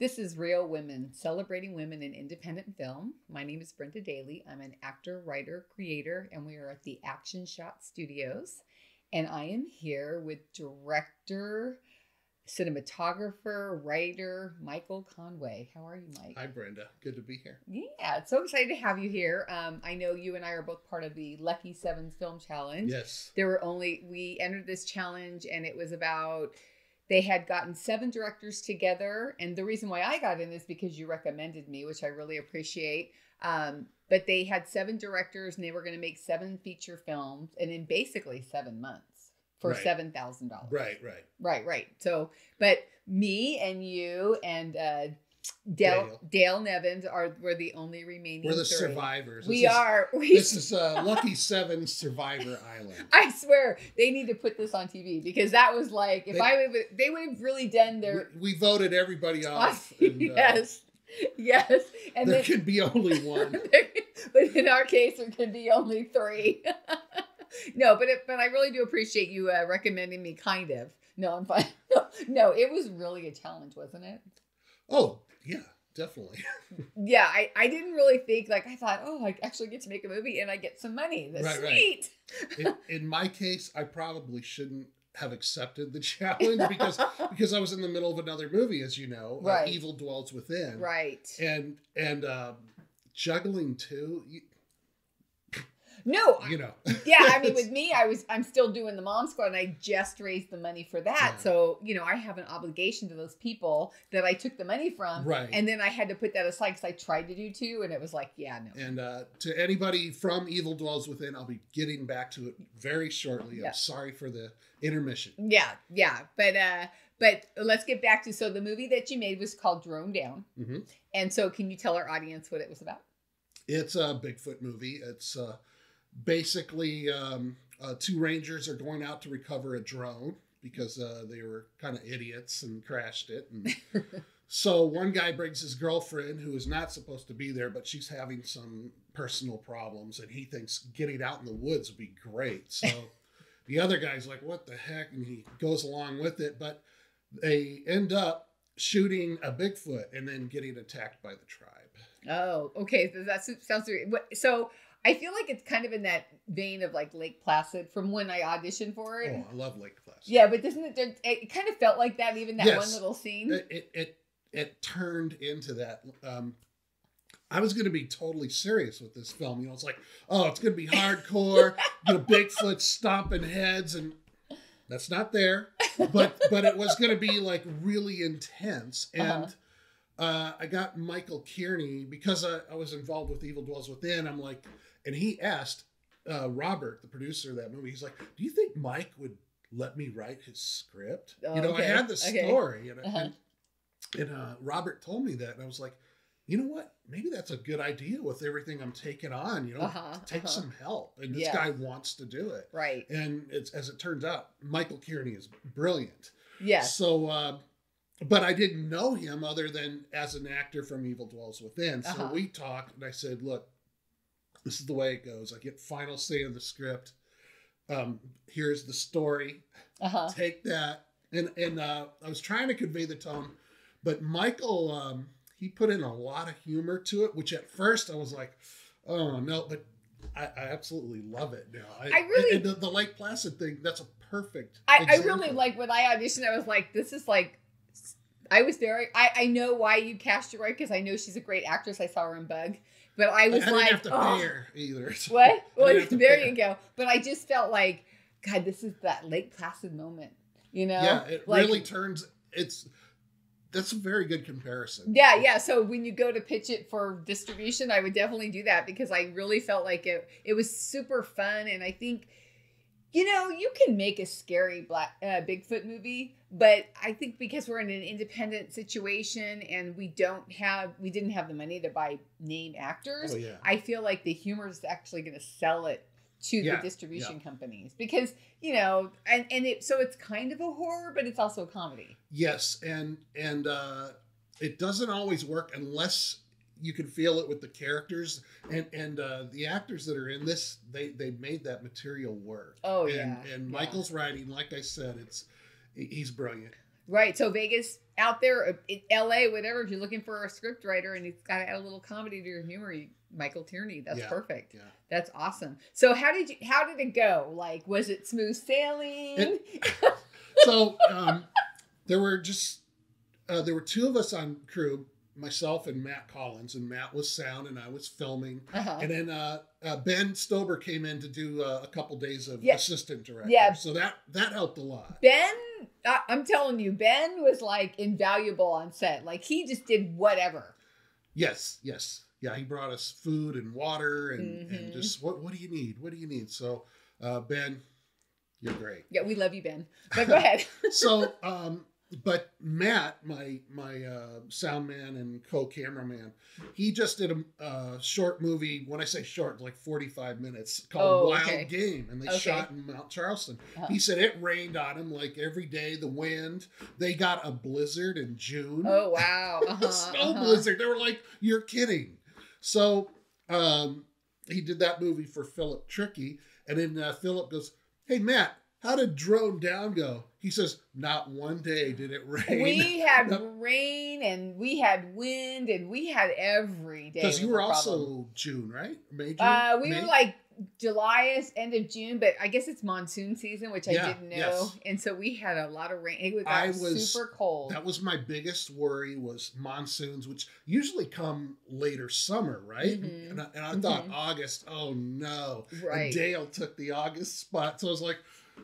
This is Reel Women, celebrating women in independent film. My name is Brenda Daly. I'm an actor, writer, creator, and we are at the Action Shot Studios. And I am here with director, cinematographer, writer Michael Conway. How are you, Mike? Hi, Brenda. Good to be here. Yeah, it's so excited to have you here. Um, I know you and I are both part of the Lucky Sevens Film Challenge. Yes. There were only, we entered this challenge and it was about, they had gotten seven directors together. And the reason why I got in is because you recommended me, which I really appreciate. Um, but they had seven directors and they were going to make seven feature films and in basically seven months for Right. seven thousand dollars. Right, right. Right, right. So, but me and you and uh, Dale Dale. Dale Nevins are were the only remaining. We're the three. survivors. We This is- are. We, This is uh, Lucky Seven Survivor Island. I swear they need to put this on TV because that was like if They- I would they would have really done their We, we voted everybody off. and, uh, yes yes and there then could be only one. but in our case there could be only three. no, but it, but I really do appreciate you uh, recommending me. Kind of. No, I'm fine. No, it was really a challenge, wasn't it? Oh, yeah, definitely. yeah, I, I didn't really think like I thought, oh, I actually get to make a movie and I get some money. That's Right, right. sweet. In, in my case, I probably shouldn't have accepted the challenge because because I was in the middle of another movie, as you know, uh, Evil Dwells Within. right. And and um, juggling too, you, No, you know. yeah, I mean, with me, I was I'm still doing the mom squad, and I just raised the money for that. Yeah. So you know, I have an obligation to those people that I took the money from, Right. And then I had to put that aside because I tried to do two, and it was like, yeah, no. And uh, to anybody from Evil Dwells Within, I'll be getting back to it very shortly. Yeah. I'm sorry for the intermission. Yeah, yeah, but uh, but let's get back to so the movie that you made was called Drone Down, Mhm. and so can you tell our audience what it was about? It's a Bigfoot movie. It's uh, basically um, uh, two rangers are going out to recover a drone because uh, they were kind of idiots and crashed it. And so one guy brings his girlfriend who is not supposed to be there, but she's having some personal problems, and he thinks getting out in the woods would be great. So the other guy's like, "What the heck?" and he goes along with it, but they end up shooting a Bigfoot and then getting attacked by the tribe. Oh, okay. That sounds. So I feel like it's kind of in that vein of like Lake Placid from when I auditioned for it. Oh, I love Lake Placid. Yeah, but doesn't it? It kind of felt like that, even that Yes. one little scene. It it it, it turned into that. Um, I was going to be totally serious with this film. You know, it's like, oh, it's going to be hardcore. you know, Bigfoot stomping heads, and that's not there. But but it was going to be like really intense. And Uh-huh. uh, I got Michael Kearney because I, I was involved with Evil Dwells Within. I'm like, and he asked uh, Robert, the producer of that movie, he's like, do you think Mike would let me write his script? Oh, you know, okay. I had the Okay. story, and, Uh-huh. and and uh, Robert told me that, and I was like, you know what? Maybe that's a good idea with everything I'm taking on. You know, Uh-huh, take uh-huh. some help, and this Yeah. guy wants to do it. right. And it's as it turns out, Michael Kearney is brilliant. Yes. So, uh, but I didn't know him other than as an actor from Evil Dwells Within. So Uh-huh. we talked, and I said, "Look, this is the way it goes. I get final say in the script. Um, here's the story. Uh huh. Take that." And and uh, I was trying to convey the tone, but Michael um, he put in a lot of humor to it, which at first I was like, "Oh no," but. I, I absolutely love it now. I, I really- the, the Lake Placid thing—that's a perfect. I, I really like when I auditioned. I was like, this is like. I was very. I, I know why you cast her right because I know she's a great actress. I saw her in Bug, but I I, was didn't like, have to oh, either. so- What? Well, there pay you go. But I just felt like, God, this is that Lake Placid moment. You know? Yeah, it Like- really turns. It's that's a very good comparison. Yeah, yeah. So when you go to pitch it for distribution, I would definitely do that because I really felt like it. It was super fun, and I think, you know, you can make a scary black uh, Bigfoot movie, but I think because we're in an independent situation and we don't have, we didn't have the money to buy name actors. Oh yeah. I feel like the humor is actually going to sell it to Yeah, the distribution companies because you know, and and it so it's kind of a horror, but it's also a comedy. Yes, and and uh, it doesn't always work unless you can feel it with the characters and and uh, the actors that are in this. They they made that material work. Oh and, yeah, And yeah. Michael's writing, like I said, it's he's brilliant. Right. So Vegas out there, uh, in LA, whatever. If you're looking for a script writer and it's got to add a little comedy to your humor, you, Michael Kearney. That's Yeah. perfect. Yeah. That's awesome. So how did you? How did it go? Like, was it smooth sailing? It- so um, there were just uh, there were two of us on crew, myself and Matt Collins, and Matt was sound and I was filming, uh-huh. and then uh, uh, Ben Stober came in to do uh, a couple days of Yeah. assistant director. Yeah. so that that helped a lot. Ben, I, I'm telling you, Ben was like invaluable on set. Like he just did whatever. Yes, yes, yeah. He brought us food and water and and Mhm. just what what do you need? What do you need? So uh, Ben, you're great. Yeah, we love you, Ben. But go ahead. so um but matt my my uh sound man and co-cameraman he just did a uh, short movie when i say short like 45 minutes called Oh, wild okay. game and they Okay. shot in mount charleston Uh-huh. he said it rained on him like every day the wind they got a blizzard in june Oh wow. a Uh-huh, snow uh-huh. blizzard they were like you're kidding so um he did that movie for philip tricky and then uh, philip goes hey matt how did drone down go he says not one day did it rain We had rain and we had wind and we had every day. because you were a problem. also june right may june Uh, we May? were like July, is end of June, but I guess it's monsoon season, which I didn't know, yes. and so we had a lot of rain. It was, I was- super cold. that was my biggest worry was monsoons which usually come later summer right Mhm. and, I, and I thought Mhm. august oh no right. And Dale took the August spot. So I was like,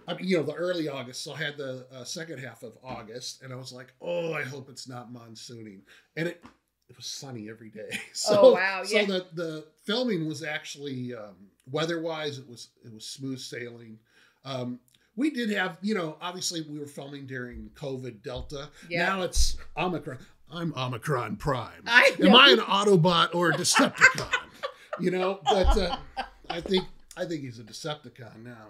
I mean, you know, the early August. So I had the uh, second half of August, and I was like, oh, I hope it's not monsooning. And it it was sunny every day. So, Oh, wow, Yeah. So the the filming was actually um, weather wise, it was it was smooth sailing. Um, we did have, you know, obviously we were filming during COVID Delta. Yeah. Now it's Omicron. I'm Omicron Prime. I Am. I an Autobot or a Decepticon? you know, but uh, I think I think he's a Decepticon now.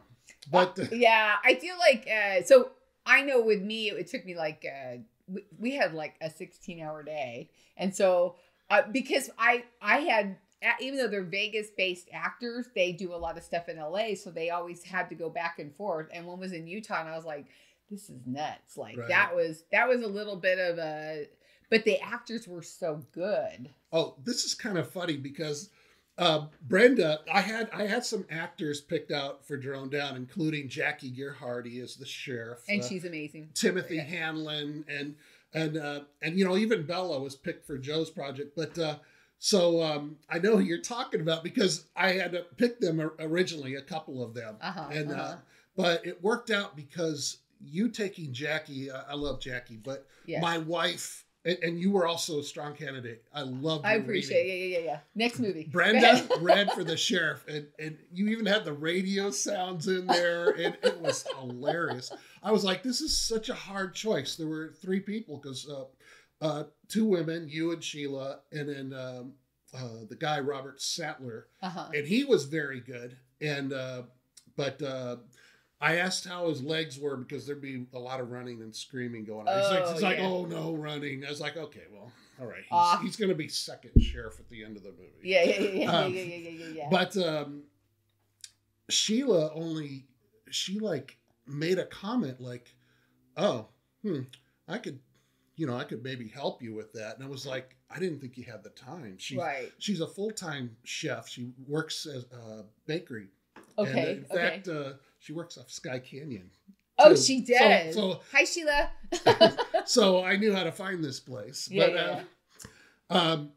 But uh, yeah, I feel like uh, so. I know with me, it, took me like uh, we, we had like a 16 hour day, and so uh, because I I had even though they're Vegas based actors, they do a lot of stuff in LA, so they always had to go back and forth. And one was in Utah, and I was like, this is nuts. Like Right. that was that was a little bit of a, but the actors were so good. oh, this is kind of funny because uh, Brenda, I had I had some actors picked out for Drone Down, including Jackie Gearhardy as the sheriff, And uh, she's amazing. Timothy Yeah. Hanlon, and and uh, and you know even Bella was picked for Joe's project, but. Uh, so um, I know who you're talking about because I had to pick them originally, a couple of them, Uh-huh, and uh-huh. uh, but it worked out because you taking Jackie, uh, I love Jackie, but Yes. my wife and, and you were also a strong candidate. I love. I appreciate it. Yeah, yeah, yeah, yeah. Next movie. Brenda read for the sheriff, and, and you even had the radio sounds in there, and it was hilarious. I was like, this is such a hard choice. There were three people because uh, uh, two women, you and Sheila, and then um, uh, the guy Robert Sattler, Uh-huh. and he was very good. And uh, but uh, I asked how his legs were because there'd be a lot of running and screaming going on. he's like, Oh, he's like, oh no, running. I was like, okay, well, all right. He's, Ah. he's going to be second sheriff at the end of the movie. Yeah, yeah, yeah, yeah, Um, yeah, yeah, yeah, yeah, yeah. But um, Sheila only she like made a comment like, "Oh, hmm, I could, you know, I could maybe help you with that." And I was like, "I didn't think you had the time." She right. she's a full time chef. She works at a bakery. Okay. And, uh, in okay. fact, uh, she works off Sky Canyon. oh, too. she So- So, Hi, Sheila. so, I knew how to find this place. But yeah, uh, um,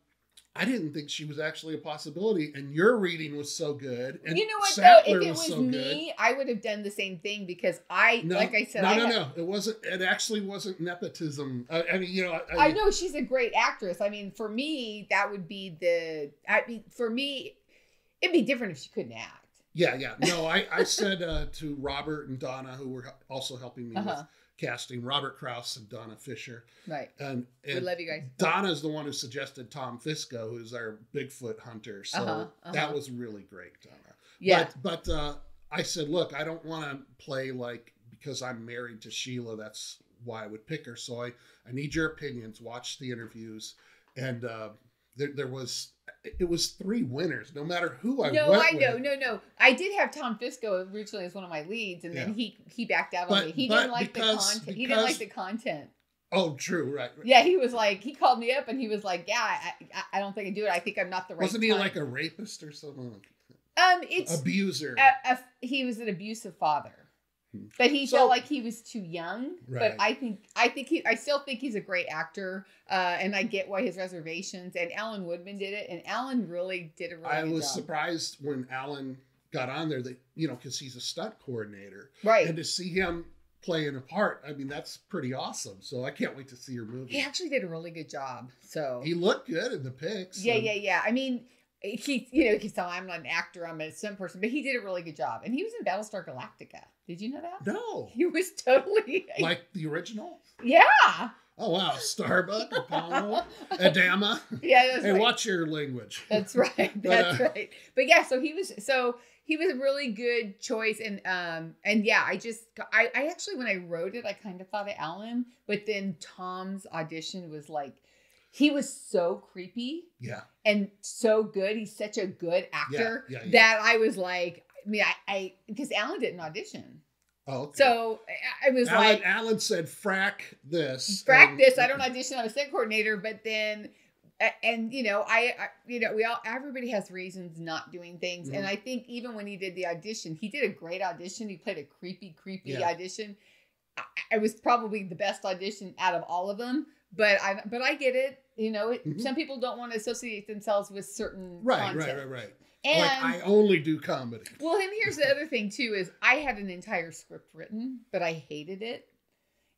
I didn't think she was actually a possibility. And your reading was so good. And you know what Sattler though? If it was, so me, I would have done the same thing because I, No, like I said, no, I, no, have- no. It wasn't. It actually wasn't nepotism. I, I mean, you know, I, I know she's a great actress. I mean, for me, that would be the. I mean, for me, it'd be different if she couldn't act. Yeah, yeah. No, I, I said uh, to Robert and Donna, who were also helping me Uh-huh. with casting, Robert Krause and Donna Fisher, Right. and We love you guys. Donna's the one who suggested Tom Fisco, who's our Bigfoot hunter. So Uh-huh, uh-huh. that was really great, Donna. Yeah. But but uh, I said, look, I don't want to play like because I'm married to Sheila. That's why I would pick her. So I I need your opinions. Watch the interviews, and uh, there there was it was three winners. No matter who I no, I know, with. no, no. I did have Tom Fisco originally as one of my leads, and then he he backed out But- on me. He didn't like because- the content. He didn't like the content. Oh, true, right. right. Yeah, he was like, he called me up and he was like, yeah, I, I, I don't think I do it. I think I'm not the right. Wasn't he time." like a rapist or something? Um, it's Abuser. a, a, he was an abusive father. But he So- felt like he was too young. Right. But I think I think he I still think he's a great actor, uh, and I get why his reservations. And Alan Woodman did it, and Alan really did a really I was job. surprised when Alan got on there that you know because he's a stunt coordinator Right. and to see him playing a part. I mean, that's pretty awesome. So I can't wait to see your movie. He actually did a really good job. So He looked good in the pics. yeah, yeah, yeah. I mean, he you know he's telling I'm not an actor, I'm a stunt person, but he did a really good job, and he was in Battlestar Galactica. Did you know that? No, He was totally like the original. yeah. Oh wow, Starbuck, Apollo, Adama. yeah, Hey, right. watch your language. That's right. But, That's uh, right. But yeah, so he was so he was a really good choice and um and yeah, I just I I actually when I wrote it I kind of thought of Alan, but then Tom's audition was like he was so creepy Yeah, and so good. He's such a good actor yeah, yeah. that I was like I mean I I because Alan didn't audition. Oh, okay. So I- was Alan, like Alan said, "Frack this." frack and- this. I don't audition. I'm a set coordinator, but then, and you know, I, I, you know, we all, everybody has reasons not doing things, and Mhm. I think even when he did the audition, he did a great audition. He played a creepy, creepy Yeah. audition. I, I was probably the best audition out of all of them, but I, but I get it. You know, it, Mhm. some people don't want to associate themselves with certain Right, content. right, right, right. And like I only do comedy. well, and here's the other thing too: is I had an entire script written, but I hated it,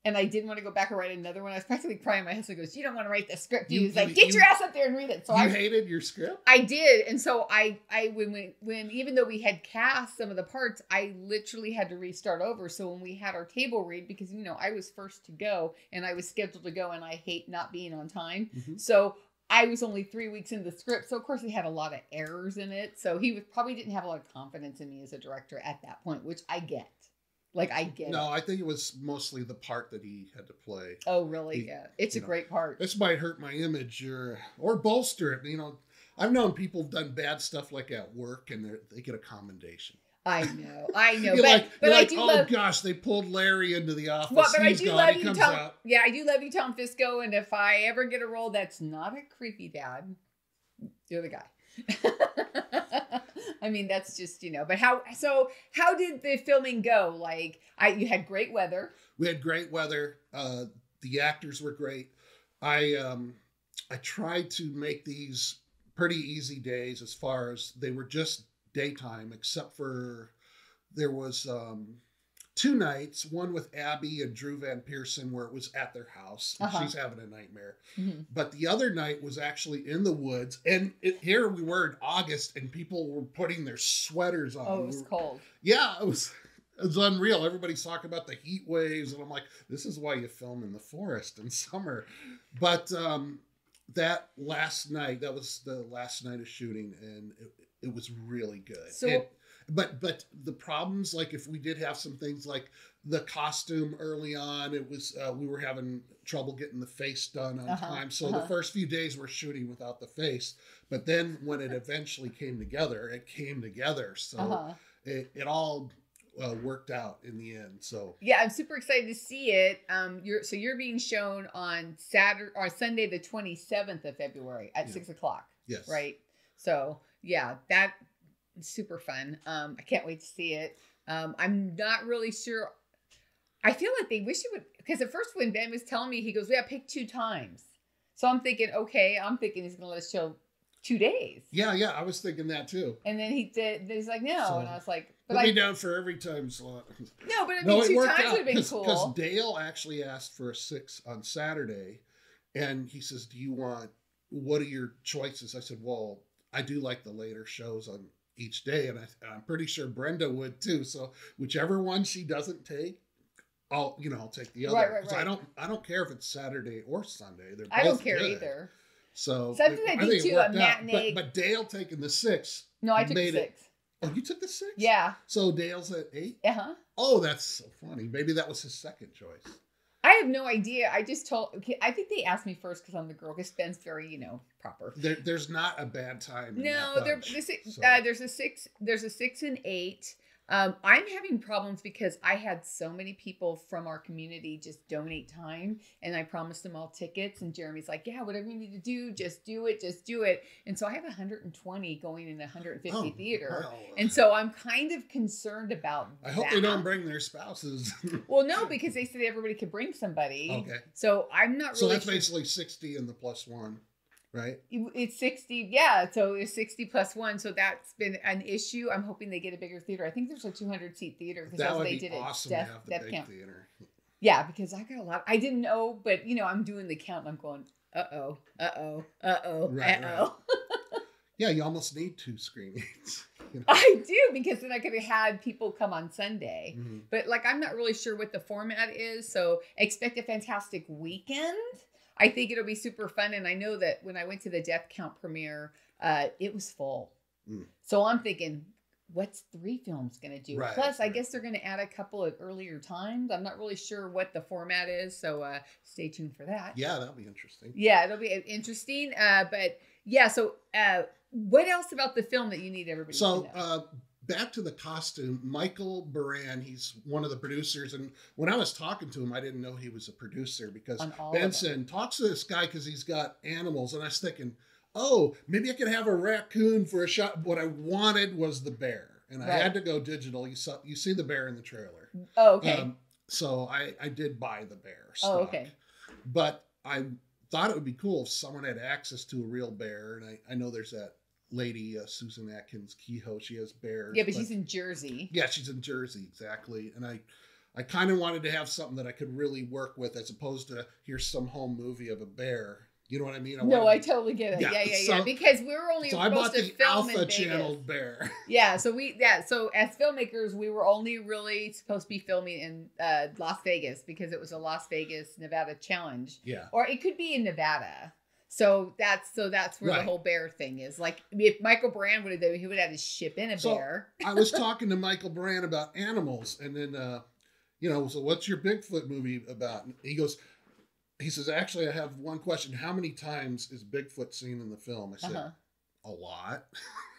and I didn't want to go back and write another one. I was practically crying. My husband goes, "You don't want to write the script." He You- was like, "Get you- your ass up there and read it." So you I, hated your script. I did, and so I, I when we, when even though we had cast some of the parts, I literally had to restart over. So when we had our table read, because you know I was first to go and I was scheduled to go, and I hate not being on time. Mhm. So I was only three weeks into the script, so of course he had a lot of errors in it. So he was, probably didn't have a lot of confidence in me as a director at that point, which I get. Like I get. No, it. I think it was mostly the part that he had to play. Oh really? He- yeah, it's a know, great part. This might hurt my image or or bolster it. You know, I've known people have done bad stuff like at work and they they get a commendation. I know, I know, but like, but you're I like, do oh love. gosh, they pulled Larry into the office. Well, but I do gone. love he you, Tom. out. Yeah, I do love you, Tom Fisco. And if I ever get a role that's not a creepy dad, you're the guy. I mean, that's just you know. But how? So how did the filming go? Like, I you had great weather. We had great weather. Uh, the actors were great. I um, I tried to make these pretty easy days as far as they were just daytime, except for there was um, two nights, one with Abby and Drew Van Pearson, where it was at their house. Uh-huh. She's having a nightmare. Mhm. But the other night was actually in the woods, and it, here we were in August, and people were putting their sweaters on. Oh, it We was were- cold. yeah, it was it was unreal. Everybody's talking about the heat waves, and I'm like, this is why you film in the forest in summer. But um, that last night, that was the last night of shooting, and it, it was really good. So- And- but but the problems, like if we did have some things like the costume early on, it was uh, we were having trouble getting the face done on Uh-huh, time. So uh-huh. the first few days we're shooting without the face, but then when it eventually came together, it came together. So Uh-huh. it, it all uh, worked out in the end. So Yeah, I'm super excited to see it. Um, you're so you're being shown on Saturday or Sunday, the 27th of February at Yeah. six o'clock. yes, right? So yeah, that super fun. Um, I can't wait to see it. Um, I'm not really sure. I feel like they wish it would because at first when Ben was telling me, he goes, "We got picked two times." So I'm thinking, okay, I'm thinking he's gonna let us show two days, Yeah, yeah, I was thinking that too. and then he did. Then he's like, no, So, and I was like, but Put I me down for every time slot. no, but I mean, No, two times would have been because. Dale actually asked for a six on Saturday, and he says, "Do you want? What are your choices?" I said, "Well, I do like the later shows on each day, and I, I'm pretty sure Brenda would too. So whichever one she doesn't take." I'll you know I'll take the other. Right, right, 'Cause I don't I don't care if it's Saturday or Sunday. They're I don't care good. either. So Something I it too, a matinee- But, but Dale taking the six. No, I took Made it. six. Oh, you took the six? Yeah. So Dale's at eight. Uh huh. Oh, that's so funny. Maybe that was his second choice. I have no idea. I just told. Okay, I think they asked me first because I'm the girl. Because Ben's very, you know, proper. There, there's not a bad time. No, there, bunch, six, so- uh, there's a six. There's a six and eight. Um, I'm having problems because I had so many people from our community just donate time, and I promised them all tickets. And Jeremy's like, "Yeah, whatever you need to do, just do it, just do it." And so I have 120 going in a 150 Oh, theater, well, and so I'm kind of concerned about. I hope that. they don't bring their spouses. Well, no, because they said everybody could bring somebody. okay. So I'm not really. So that's sure. basically 60 and the plus one, right? It's 60, yeah. So it's 60 plus one. So that's been an issue. I'm hoping they get a bigger theater. I think there's a 200 seat theater because That that's what would they be did awesome at to Death, have the Death big Camp. theater. Yeah, because I got a lot. I didn't know, but you know, I'm doing the count and I'm going, uh oh, uh oh, uh oh, Right, uh oh. Yeah, you almost need two screenings. you know? I do because then I could have had people come on Sunday. Mhm. But like, I'm not really sure what the format is. So expect a fantastic weekend. I think it'll be super fun. And I know that when I went to the Death Count premiere, uh, it was full. Mm. So I'm thinking, what's three films going to do? Right, Plus, I guess they're going to add a couple of earlier times. I'm not really sure what the format is. So uh, stay tuned for that. Yeah, that'll be interesting. Yeah, it'll be interesting. Uh, but yeah, so uh, what else about the film that you need everybody So, to know? uh, back to the costume. Michael Baran, he's one of the producers. And when I was talking to him, I didn't know he was a producer because On all of them. Benson talks to this guy because he's got animals. And I was thinking, oh, maybe I could have a raccoon for a shot. What I wanted was the bear. And I Right. had to go digital. You saw you see the bear in the trailer. oh, okay. Um, so I, I did buy the bear. Oh, okay. But I thought it would be cool if someone had access to a real bear. And I, I know there's that lady, uh, Susan Atkins Kehoe. She has bears. yeah, but she's in Jersey. yeah, she's in Jersey exactly. And I, I kind of wanted to have something that I could really work with, as opposed to here's some home movie of a bear. You know what I mean? I no, I totally get it. Yeah, Yeah, yeah, yeah. so- because we were only So I supposed bought to the film in Alpha Vegas. Channel bear. Yeah, so we yeah, so as filmmakers, we were only really supposed to be filming in uh, Las Vegas because it was a Las Vegas Nevada challenge, Yeah. or it could be in Nevada. So that's so that's where the whole bear thing is. Like if Michael Brand would have done, he would have had to ship in a So- bear. I was talking to Michael Brand about animals, and then, uh, you know, so what's your Bigfoot movie about? And he goes, he says, actually, I have one question. How many times is Bigfoot seen in the film? I said, Uh-huh. a lot.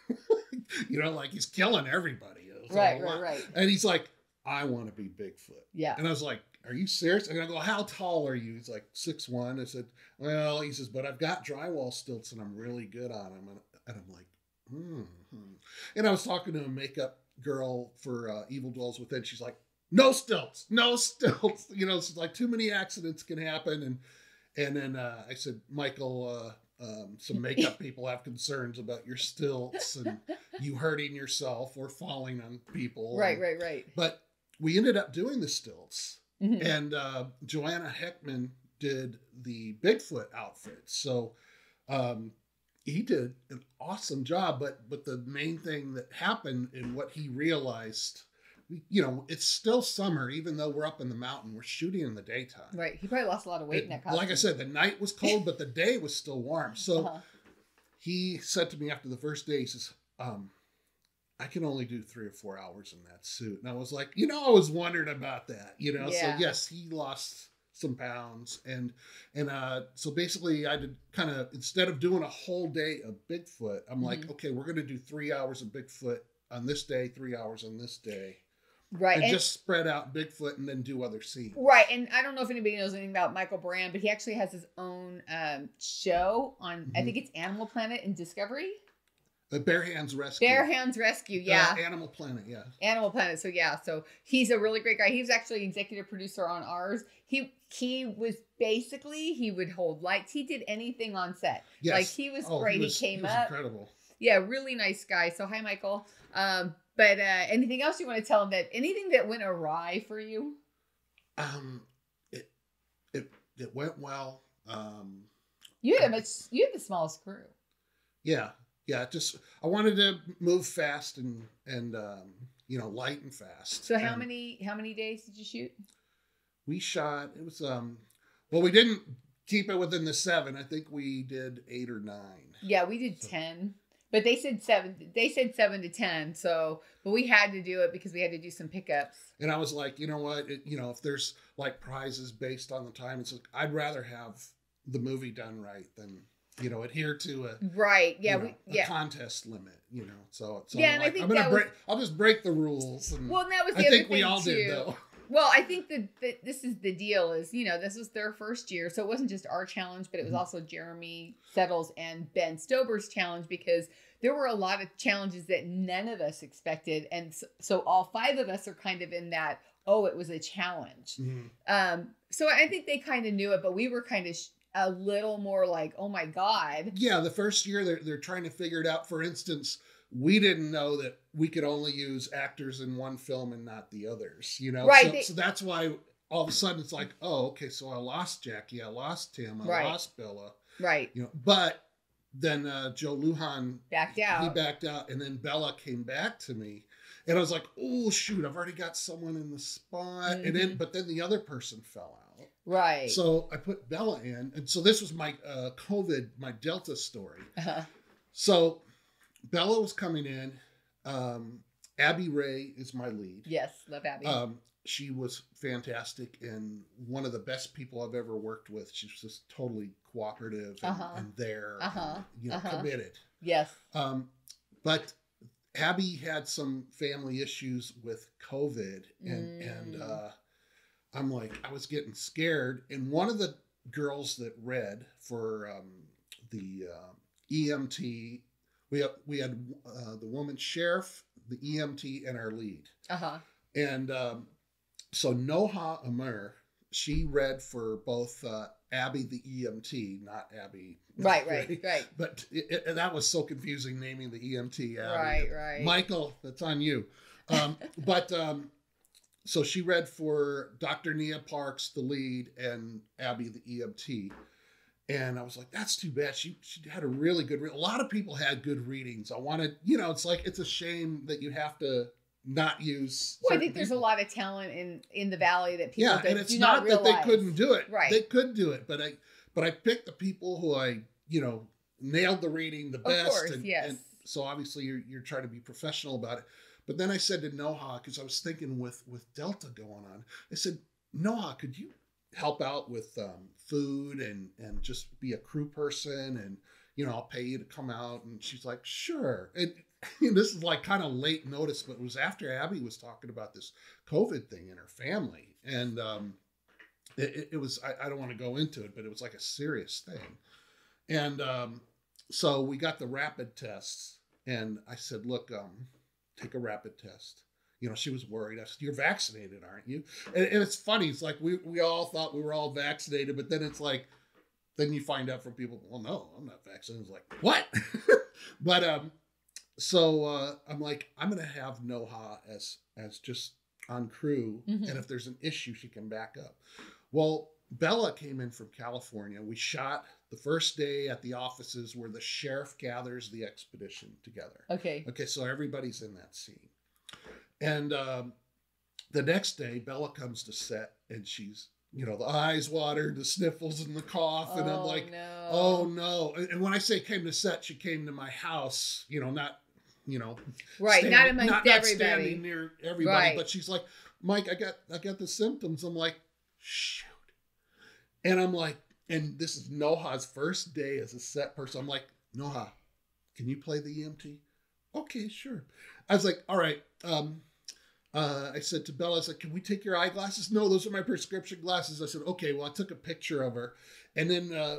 you know, like he's killing everybody. It was a Right, right, right. And he's like, I want to be Bigfoot. Yeah. And I was like, Are you serious? And I go, How tall are you? He's like, six one. I said, Well, he says, But I've got drywall stilts and I'm really good on them. And, and I'm like, hmm. hmm." And I was talking to a makeup girl for uh, Evil Dwells Within. She's like, No stilts, no stilts. You know, it's like too many accidents can happen. And and then uh, I said, Michael, uh, um, some makeup people have concerns about your stilts and you hurting yourself or falling on people. Right, And- right, right. But we ended up doing the stilts, Mhm. and uh, Joanna Heckman did the Bigfoot outfit. So um, he did an awesome job. But but the main thing that happened and what he realized, you know, it's still summer, even though we're up in the mountain. We're shooting in the daytime. Right. He probably lost a lot of weight in that costume. like I said, the night was cold, but the day was still warm. So Uh-huh. he said to me after the first day, he says, um, I can only do three or four hours in that suit. And I was like, you know, I was wondering about that, you know? Yeah. So yes, he lost some pounds and, and, uh, so basically I did kind of, instead of doing a whole day of Bigfoot, I'm like, Mhm. okay, we're going to do three hours of Bigfoot on this day, three hours on this day right. and, And, just spread out Bigfoot and then do other scenes. right. And I don't know if anybody knows anything about Michael Brand, but he actually has his own um, show on, I Mhm. think it's Animal Planet and Discovery. The Bare Hands Rescue. Bear Hands Rescue. Uh, Yeah. Animal Planet, yeah. Animal Planet. So yeah, so he's a really great guy. He was actually executive producer on ours. He he was basically he would hold lights. He did anything on set. Yes. Like he was Oh, great. He, was- came was up. incredible. Yeah, really nice guy. So hi Michael. Um, but uh anything else you want to tell him that anything that went awry for you? Um, it it it went well. Um, You had a much you had the smallest crew. yeah, yeah. Just I wanted to move fast and and um, you know light and fast. So how And many how many days did you shoot? we shot? It was um, well, we didn't keep it within the seven. I think we did eight or nine. Yeah, we did So- 10. But they said 7 they said 7 to 10. So, but we had to do it because we had to do some pickups. And I was like, you know what? It, you know, if there's like prizes based on the time, it's like, I'd rather have the movie done right than you know adhere to a right. Yeah, you know, we, yeah. contest limit. You know, so so Yeah, I'm and I think I'm gonna that was- break. I'll just break the rules. And Well, that was the I other think we all too. did though. Well, I think that, that this is the deal is, you know, this was their first year. So it wasn't just our challenge, but it was Mhm. also Jeremy Settles and Ben Stober's challenge because there were a lot of challenges that none of us expected. And so, so all five of us are kind of in that, oh, it was a challenge. Mhm. Um, so I think they kind of knew it, but we were kind of sh- a little more like, oh my God. Yeah, the first year they're they're trying to figure it out. For instance, we didn't know that we could only use actors in one film and not the others. You know, Right, So, they- so that's why all of a sudden it's like, oh, okay, so I lost Jackie, I lost Tim, I Right. lost Bella. Right. You know, but then uh, Joe Lujan Backed out. he backed out, and then Bella came back to me, and I was like, oh shoot, I've already got someone in the spot, and then Mhm. but then the other person fell out. Right. So I put Bella in, and so this was my uh, COVID, my Delta story. Uh-huh. So Bella was coming in. Um, Abby Ray is my lead. Yes. Love Abby. Um, she was fantastic and one of the best people I've ever worked with. She was just totally cooperative and, Uh-huh. and there, Uh-huh. you know, Uh-huh. committed. yes. Um, but Abby had some family issues with COVID, and and Mm. uh, I'm like, I was getting scared. And one of the girls that read for um, the uh, EMT, we had, we had uh, the woman sheriff, the EMT, and our lead. Uh huh. And um, so Noha Amir, she read for both uh, Abby the EMT, not Abby. Right. Right. Right. But it, it, that was so confusing naming the EMT Abby. Right. Right. Michael, that's on you. Um, but um, so she read for Dr. Nia Parks, the lead, and Abby, the EMT. And I was like, that's too bad. She she had a really good. Re- a lot of people had good readings. I wanted, you know, it's like it's a shame that you have to not use. Well, I think there's a lot of talent in in the valley that people Yeah, do, and it's do not, not, that they couldn't do it. Right. They could do it, but I but I picked the people who I you know nailed the reading the Of best. course, and, yes. and so obviously you're you're trying to be professional about it. But then I said to Noha because I was thinking with with Delta going on, I said Noha, could you help out with um, food and and just be a crew person and you know I'll pay you to come out and she's like sure and. this is like kind of late notice, but it was after Abby was talking about this COVID thing in her family, and um, it, it- it was I, I don't want to go into it, but it was like a serious thing. And um, so we got the rapid tests, and I said, "Look, um, take a rapid test." You know, she was worried. I said, "You're vaccinated, aren't you?" And, and it's funny. It's like we we all thought we were all vaccinated, but then it's like, then you find out from people, "Well, no, I'm not vaccinated." It's like what? but um, so uh, I'm like, I'm gonna have Noha as as just on crew, Mhm. and if there's an issue, she can back up. Well, Bella came in from California. We shot the first day at the offices where the sheriff gathers the expedition together. Okay. Okay, so everybody's in that scene. And um, the next day, Bella comes to set and she's, you know, the eyes watered, the sniffles and the cough. And I'm Oh, like, no. oh no. And when I say came to set, she came to my house, you know, not, you know, right, not standing- amongst not, not standing near everybody. Right. But she's like, Mike, I got I got the symptoms. I'm like, shoot. And I'm like, and this is Noha's first day as a set person. I'm like, Noha, can you play the EMT? Okay, sure. I was like, all right. Um, uh, I said to Bella, I said, can we take your eyeglasses? No, those are my prescription glasses. I said, okay. Well, I took a picture of her, and then uh,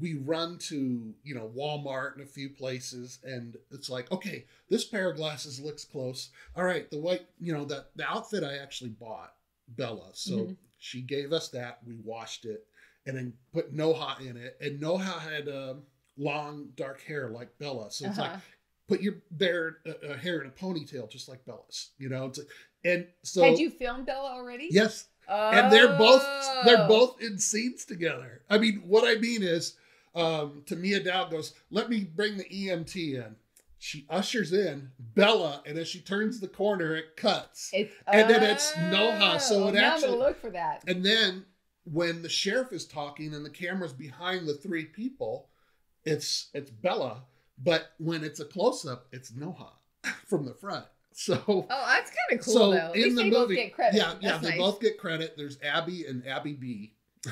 we run to you know Walmart and a few places, and it's like, okay, this pair of glasses looks close. All right, the white, you know, that the outfit I actually bought Bella, so Mhm. she gave us that. We washed it, and then put Noha in it, and Noha had um, long dark hair like Bella, so it's like Uh-huh. put your bare uh, hair in a ponytail just like Bella's, you know. It's, and so Had you filmed Bella already? yes, Oh. and they're both they're both in scenes together. I mean, what I mean is, um, Tamia Dow goes, "Let me bring the EMT in." She ushers in Bella, and as she turns the corner, it cuts. It's, and then it's Noha, so Oh, it now actually- I'm gonna look for that. And then when the sheriff is talking and the camera's behind the three people, it's it's Bella. But when it's a close up, it's Noha from the front. So Oh, that's kind of cool so though. In the they movie, both get credit. yeah, yeah, That's they nice. both get credit. There's Abby and Abby B.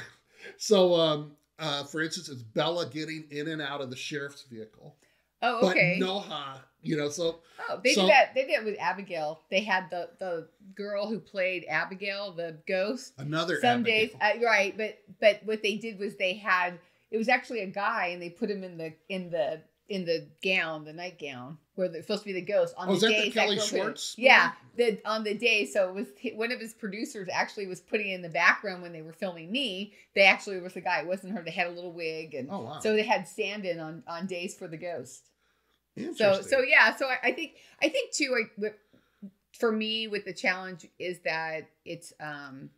so um, uh, for instance, it's Bella getting in and out of the sheriff's vehicle, Oh, okay. but Noha, you know, so Oh, they So- did that. They did it with Abigail. They had the the girl who played Abigail, the ghost. another Some Abigail. days, uh, right? But but what they did was they had it was actually a guy, and they put him in the in the in the gown, the nightgown, where they're supposed to be the ghost on Oh, the that day. the Kelly put it- Schwartz Yeah, the on the day. So it was one of his producers actually was putting in the background when they were filming me. They actually was the guy. It wasn't her. They had a little wig, and Oh wow. so they had stand in on on days for the ghost. So so yeah, so I, I think I think too. I, with, for me, with the challenge is that it's um,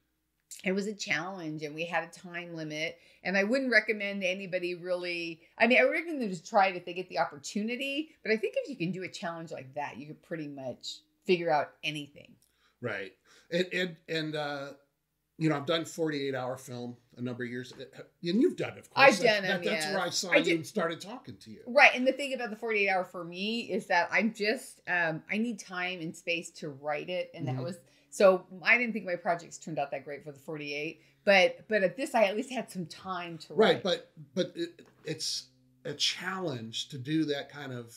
it was a challenge, and we had a time limit, and I wouldn't recommend anybody really. I mean, I would recommend them to try it if they get the opportunity. But I think if you can do a challenge like that, you could pretty much figure out anything. Right. And and and uh you know, I've done 48 hour film a number of years. And you've done it, of course. I've done done 'em, that- That's where I saw I you did- and started talking to you. Right, and the thing about the 48 hour for me is that I'm just um I need time and space to write it and that was so I didn't think my projects turned out that great for the 48, but but at this I at least had some time to write. Right, but but it, it's a challenge to do that kind of,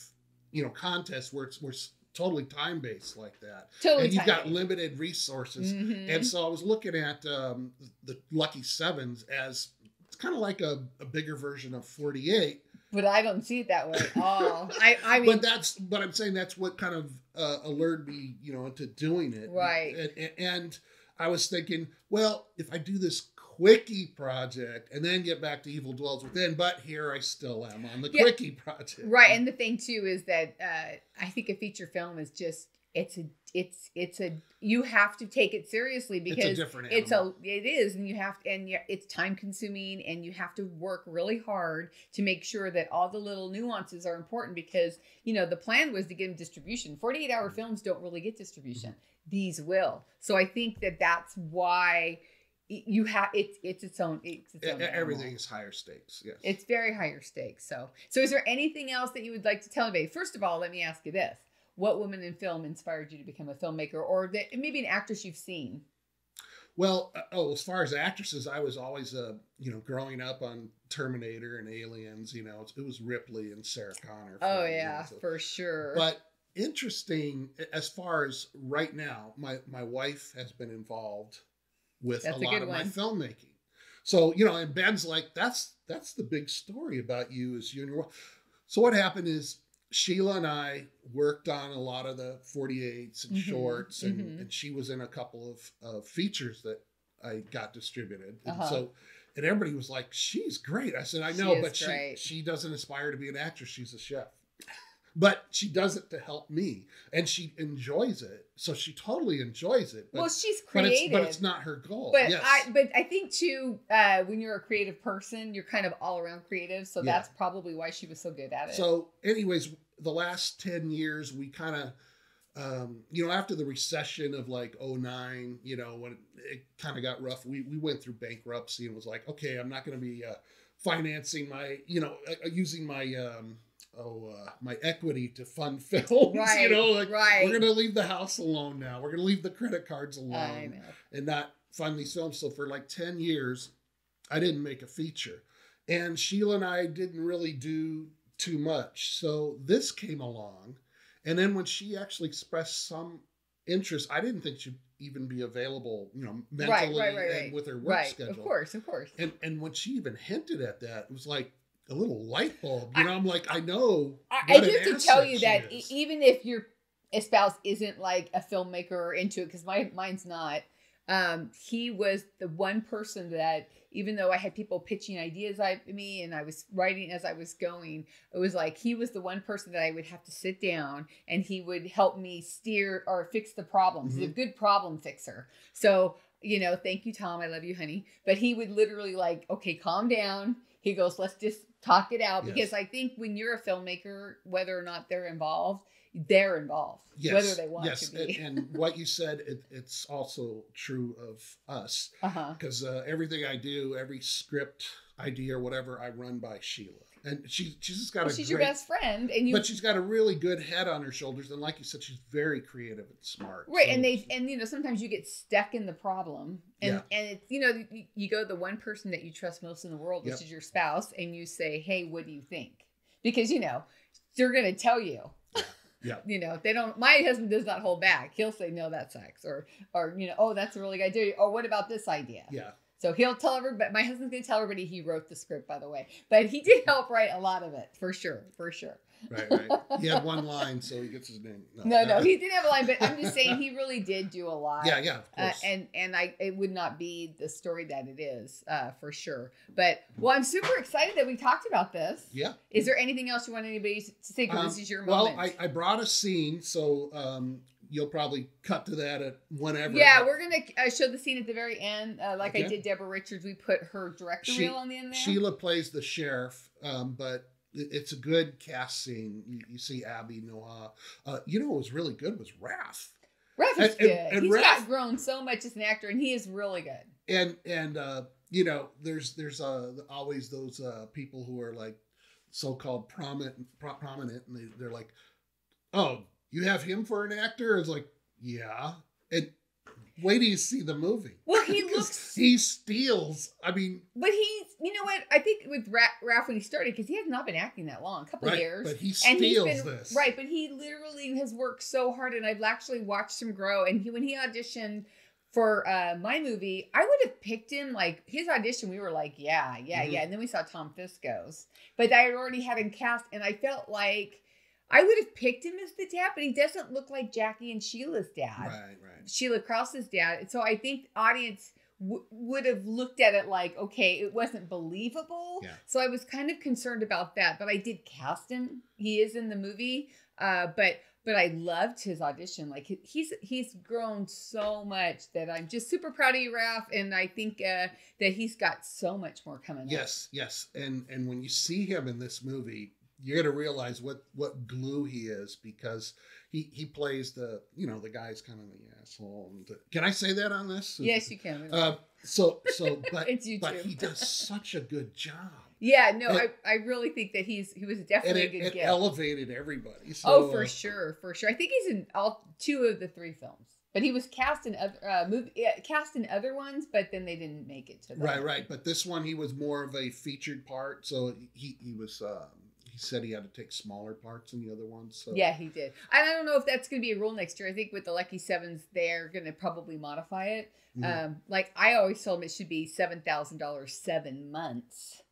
you know, contest where it's where it's totally time based like that. totally and you've got limited resources. Mhm. And so I was looking at um, the Lucky Sevens as it's kind of like a, a bigger version of 48. but I don't see it that way at all. I I mean but that's but I'm saying that's what kind of uh, alerted me, you know, into doing it. Right. And, and I was thinking, well, if I do this quickie project and then get back to Evil Dwells Within, but here I still am on the Yeah. quickie project. Right, and the thing too is that uh, I think a feature film is just it's a it's it's a you have to take it seriously it's a because different it's a it is and you have to and it's time consuming and you have to work really hard to make sure that all the little nuances are important because you know the plan was to get them distribution. 48 hour films don't really get distribution. These will. So i think that that's why you have it's it's its own it's its own everything is higher stakes. Yes. It's very higher stakes. So, so is there anything else that you would like to tell me? First of all, let me ask you this: What woman in film inspired you to become a filmmaker, or that maybe an actress you've seen? Well, uh, oh, as far as actresses, I was always, uh, you know, growing up on Terminator and Aliens. You know, it was Ripley and Sarah Connor. Oh for me, yeah, so- for sure. But interesting as far as right now, my my wife has been involved with That's a lot of my filmmaking. So you know, and Ben's like, that's that's the big story about you is you and your wife. So what happened is Sheila and I worked on a lot of the 48s and Mhm, shorts, and, mhm. and she was in a couple of uh, features that I got distributed. And Uh-huh. so and everybody was like, she's great. I said, I know, is but she, great. she doesn't aspire to be an actress. She's a chef. But she does it to help me and she enjoys it. So she totally enjoys it. But, well, she's but, it's, creative. but it's not her goal. But yes. I, but I think too, uh, when you're a creative person, you're kind of all around creative. So Yeah. that's probably why she was so good at it. So, anyways, the last 10 years, we kind of, um, you know, after the recession of like 09, you know, when it kind of got rough, we, we went through bankruptcy and was like, okay, I'm not going to be uh, financing my, you know, uh, using my, um, oh, uh, my equity to fund films, right, you know, like right. we're going to leave the house alone now. We're going to leave the credit cards alone and not fund these films. So for like 10 years, I didn't make a feature. And Sheila and I didn't really do too much. So this came along. And then when she actually expressed some interest, I didn't think she'd even be available, you know, mentally right, and with her work Right, schedule. of course, of course. And and when she even hinted at that, it was like a little light bulb. You I- know, I'm like, I know. I, I do have to tell you that e- even if your spouse isn't like a filmmaker or into it, because my mine's not, um, he was the one person that even though I had people pitching ideas at me and I was writing as I was going, it was like he was the one person that I would have to sit down and he would help me steer or fix the problems. He's a good problem fixer. So you know, thank you, Tom. I love you, honey. But he would literally like, okay, calm down. He goes, let's just talk it out Yes. because I think when you're a filmmaker, whether or not they're involved, they're involved, Yes, whether they want yes, to be. and, and what you said, it, it's also true of us because uh, everything I do, every script idea or whatever, I run by Sheila, and she's she's just got Well, a she's great, your best friend, and you but she's got a really good head on her shoulders, and like you said, she's very creative and smart. Right, So- and they and you know sometimes you get stuck in the problem, and and it's you know you, you go to the one person that you trust most in the world, which Yep. is your spouse, and you say, "Hey, what do you think?" Because you know they're gonna tell you. Yeah. You know they don't. My husband does not hold back. He'll say, "No, that sucks," or or you know, "Oh, that's a really good idea," or "What about this idea?" yeah, So he'll tell everybody. My husband's gonna tell everybody he wrote the script, by the way, but he did help write a lot of it for sure, for sure. right, right. he had one line, so he gets his name. No, no, he didn't have a line, but I'm just saying he really did do a lot. yeah, yeah, of Uh, and and I it would not be the story that it is uh, for sure. But well, I'm super excited that we talked about this. yeah. Is there anything else you want anybody to say? Because Um, this is your well, moment. I, I brought a scene, so um, you'll probably cut to that at whenever. yeah, we're gonna uh, show the scene at the very end, uh, like I did Deborah Richards. We put her director She- reel on the end there. Sheila plays the sheriff, um, but it's a good cast scene. You, you see Abby Noah. Uh, you know what was really good was Raph. Raph is and- good. and- and He's Raph- got grown so much as an actor, and he is really good. and and uh you know there's there's uh always those uh people who are like so-called prominent pro- prominent and they, they're like oh you have him for an actor it's like yeah and wait till you see the movie Well, he looks he steals i mean But he's, you know what? I think with Ra- Raph when he started, because he has not been acting that long, a couple of right years. but he and he's steals been this right, but he literally has worked so hard, and I've actually watched him grow. And he, when he auditioned for uh, my movie, I would have picked him. Like his audition, we were like, yeah, yeah, Mhm. yeah. And then we saw Tom Fisco's, but I had already had him cast, and I felt like I would have picked him as the dad, but he doesn't look like Jackie and Sheila's dad. right right Sheila Krause's dad. So I think the audience w- would have looked at it like, okay, it wasn't believable. Yeah. So I was kind of concerned about that, but I did cast him. He is in the movie, uh, but but I loved his audition. Like he's he's grown so much that I'm just super proud of you, Raph, and I think uh, that he's got so much more coming. up. yes yes and and when you see him in this movie you're gonna realize what what glue he is because he he plays the you know the guy's kind of the asshole and the, can i say that on this Yes, you can. Uh, so so but but he does such a good job, yeah, no, and- I, I really think that he's he was definitely it, a good it gift. elevated everybody. So, oh, for uh, sure, for sure. I think he's in all two of the three films, but he was cast in other uh, movie yeah, cast in other ones, but then they didn't make it to right, right. But this one, he was more of a featured part. So he he was. Um, he said he had to take smaller parts in the other ones. So Yeah, he did. And I don't know if that's going to be a rule next year. I think with the Lucky Sevens, they're going to probably modify it. Mhm. Um, like I always told him, it should be seven thousand dollars seven months,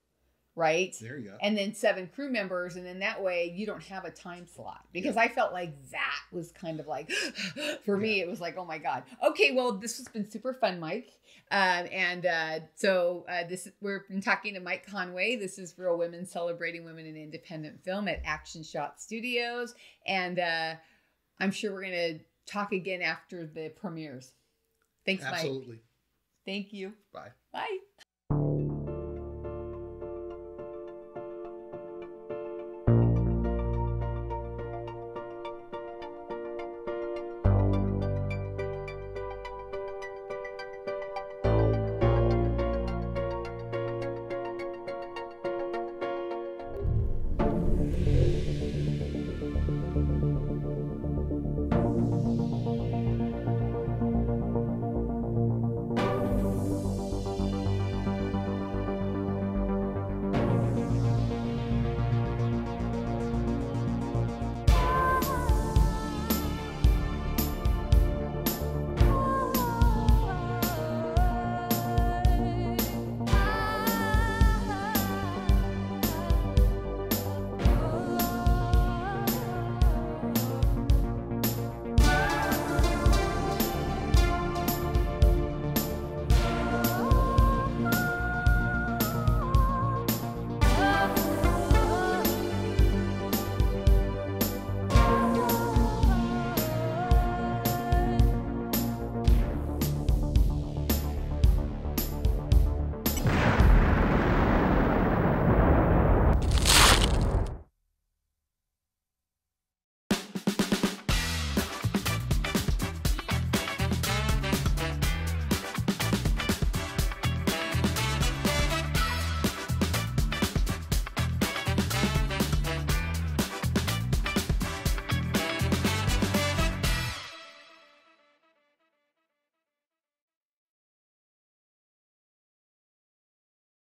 right? there you go. and then seven crew members and then that way you don't have a time slot. Because i felt like that was kind of like for me it was like oh my god. Okay well this has been super fun mike. Um, and uh, so uh, this we're been talking to mike conway. This is Reel Women celebrating women in independent film at action shot studios. And uh, i'm sure we're going to talk again after the premieres. Thanks mike. Absolutely. thank you. Bye. bye